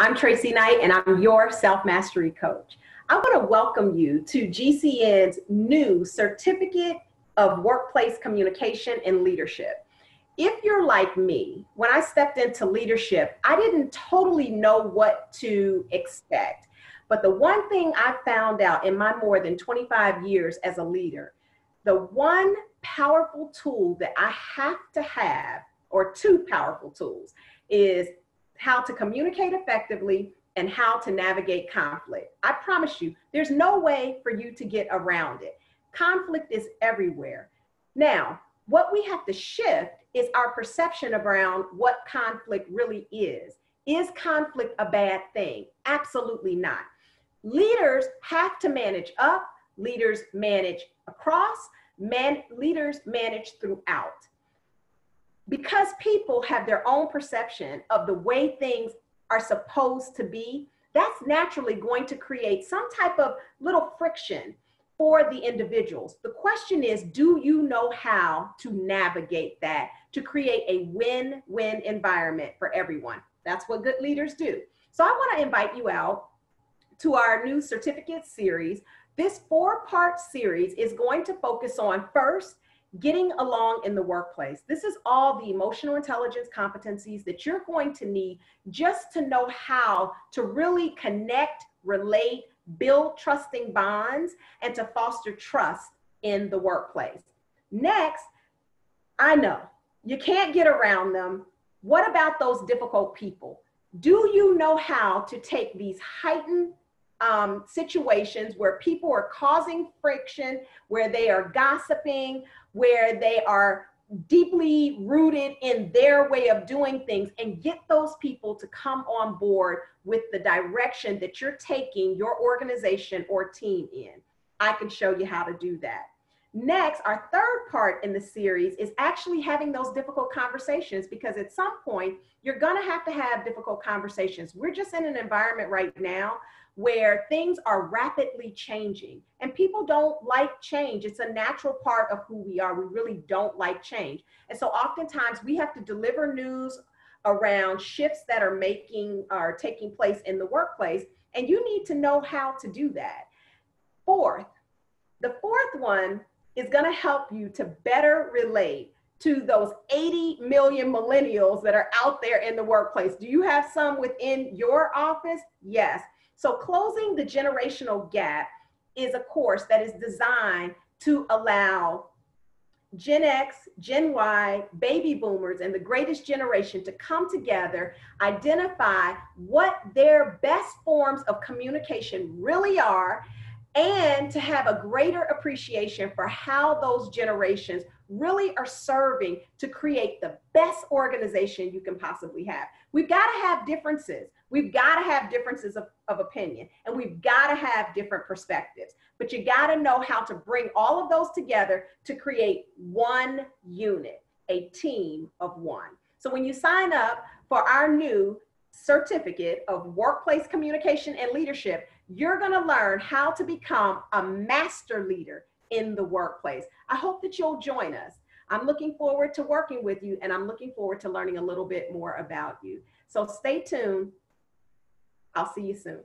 I'm Tracey Knight, and I'm your self mastery coach. I want to welcome you to GCN's new Certificate of Workplace Communication and Leadership. If you're like me, when I stepped into leadership, I didn't totally know what to expect. But the one thing I found out in my more than 25 years as a leader, the one powerful tool that I have to have, or two powerful tools, is how to communicate effectively and how to navigate conflict. I promise you, there's no way for you to get around it. Conflict is everywhere. Now, what we have to shift is our perception around what conflict really is. Is conflict a bad thing? Absolutely not. Leaders have to manage up, leaders manage across, man, leaders manage throughout because people have their own perception of the way things are supposed to be, that's naturally going to create some type of little friction for the individuals. The question is do you know how to navigate that to create a win win environment for everyone? That's what good leaders do. So I want to invite you out to our new certificate series. This four part series is going to focus on first getting along in the workplace. This is all the emotional intelligence competencies that you're going to need just to know how to really connect, relate, build trusting bonds, and to foster trust in the workplace. Next, I know you can't get around them. What about those difficult people? Do you know how to take these heightened um, situations where people are causing friction, where they are gossiping, where they are deeply rooted in their way of doing things and get those people to come on board with the direction that you're taking your organization or team in. I can show you how to do that. Next, our third part in the series is actually having those difficult conversations because at some point you're going to have to have difficult conversations. We're just in an environment right now where things are rapidly changing and people don't like change. It's a natural part of who we are. We really don't like change. And so oftentimes we have to deliver news around shifts that are making are taking place in the workplace and you need to know how to do that. Fourth, the fourth one is going to help you to better relate to those 80 million millennials that are out there in the workplace. Do you have some within your office? Yes. So, closing the generational gap is a course that is designed to allow Gen X, Gen Y, baby boomers, and the greatest generation to come together, identify what their best forms of communication really are, and to have a greater appreciation for how those generations really are serving to create the best organization you can possibly have. We've got to have differences. We've got to have differences of, of opinion and we've got to have different perspectives. But you got to know how to bring all of those together to create one unit, a team of one. So when you sign up for our new certificate of workplace communication and leadership, you're going to learn how to become a master leader in the workplace. I hope that you'll join us. I'm looking forward to working with you and I'm looking forward to learning a little bit more about you. So stay tuned. I'll see you soon.